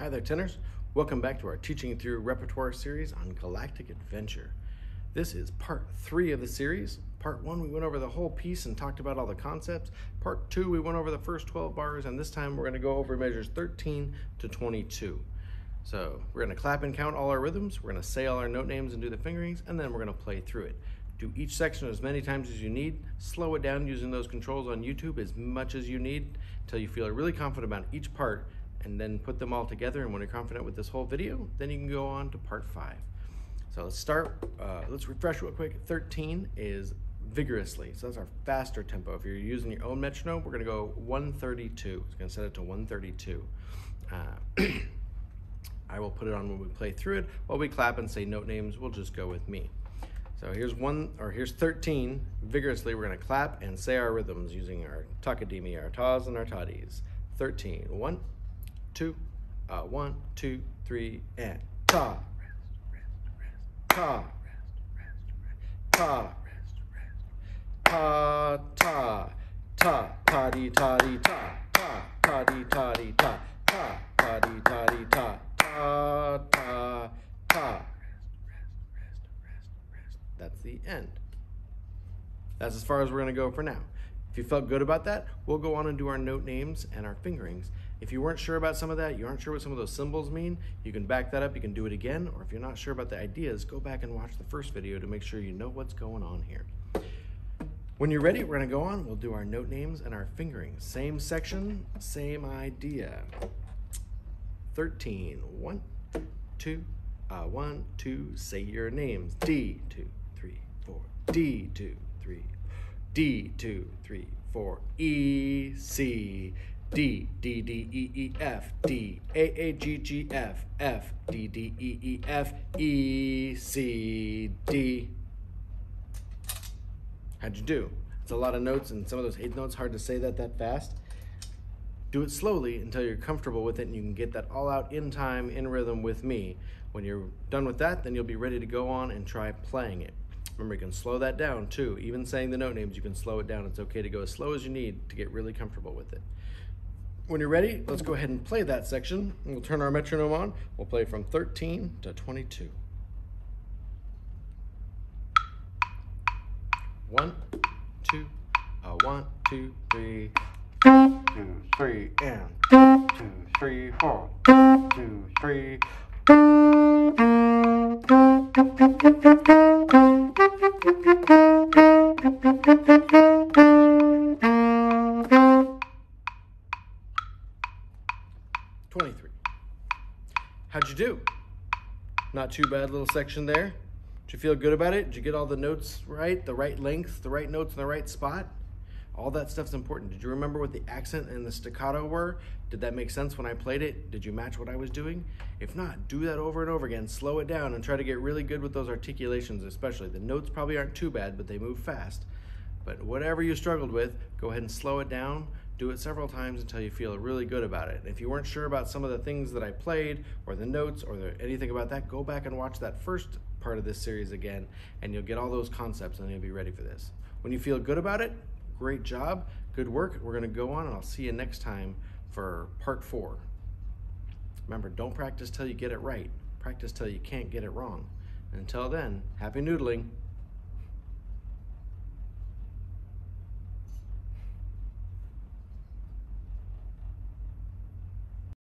Hi there, tenors. Welcome back to our Teaching Through Repertoire series on Galactic Adventure. This is part three of the series. Part one, we went over the whole piece and talked about all the concepts. Part two, we went over the first 12 bars, and this time we're going to go over measures 13 to 22. So we're going to clap and count all our rhythms, we're going to say all our note names and do the fingerings, and then we're going to play through it. Do each section as many times as you need. Slow it down using those controls on YouTube as much as you need until you feel really confident about each part and then put them all together. And when you're confident with this whole video, then you can go on to part five. So let's start, uh, let's refresh real quick. 13 is vigorously. So that's our faster tempo. If you're using your own metronome, we're gonna go 132. It's gonna set it to 132. Uh, I will put it on when we play through it. While we clap and say note names, we'll just go with me. So here's one, or here's 13. Vigorously, we're gonna clap and say our rhythms using our takadimi, our tas and our tadis. 13. One, two, uh, one, two, three, and ta, Rest, rest, rest. ta, ta, ta, ta, ta, ta, di, ta, di, ta, ta, ta, di, ta, di, ta, ta, ta, di, ta, di, ta, ta, ta, ta. That's the end. That's as far as we're gonna go for now. If you felt good about that, we'll go on and do our note names and our fingerings. If you weren't sure about some of that, you aren't sure what some of those symbols mean, you can back that up, you can do it again, or if you're not sure about the ideas, go back and watch the first video to make sure you know what's going on here. When you're ready, we're gonna go on, we'll do our note names and our fingering. Same section, same idea. 13, one, two, uh, one, two, say your names. D, two, three, four, D, two, three, D, two, three, four, E, C, D, D, D, E, E, F, D, A, A, G, G, F, F, D, D, E, E, F, E, C, D. How'd you do? It's a lot of notes, and some of those eighth notes, hard to say that that fast. Do it slowly until you're comfortable with it and you can get that all out in time, in rhythm with me. When you're done with that, then you'll be ready to go on and try playing it. Remember, you can slow that down too. Even saying the note names, you can slow it down. It's okay to go as slow as you need to get really comfortable with it. When you're ready, let's go ahead and play that section. We'll turn our metronome on. We'll play from 13 to 22. One, two, uh, one, two, three, two, three, and two, three, four, two, three. 23. How'd you do? Not too bad little section there. Did you feel good about it? Did you get all the notes right? The right length, the right notes in the right spot? All that stuff's important. Did you remember what the accent and the staccato were? Did that make sense when I played it? Did you match what I was doing? If not, do that over and over again. Slow it down and try to get really good with those articulations, especially. The notes probably aren't too bad, but they move fast. But whatever you struggled with, go ahead and slow it down. Do it several times until you feel really good about it. If you weren't sure about some of the things that I played, or the notes, or the, anything about that, go back and watch that first part of this series again, and you'll get all those concepts and you'll be ready for this. When you feel good about it, great job, good work. We're gonna go on and I'll see you next time for part four. Remember, don't practice till you get it right. Practice till you can't get it wrong. Until then, happy noodling.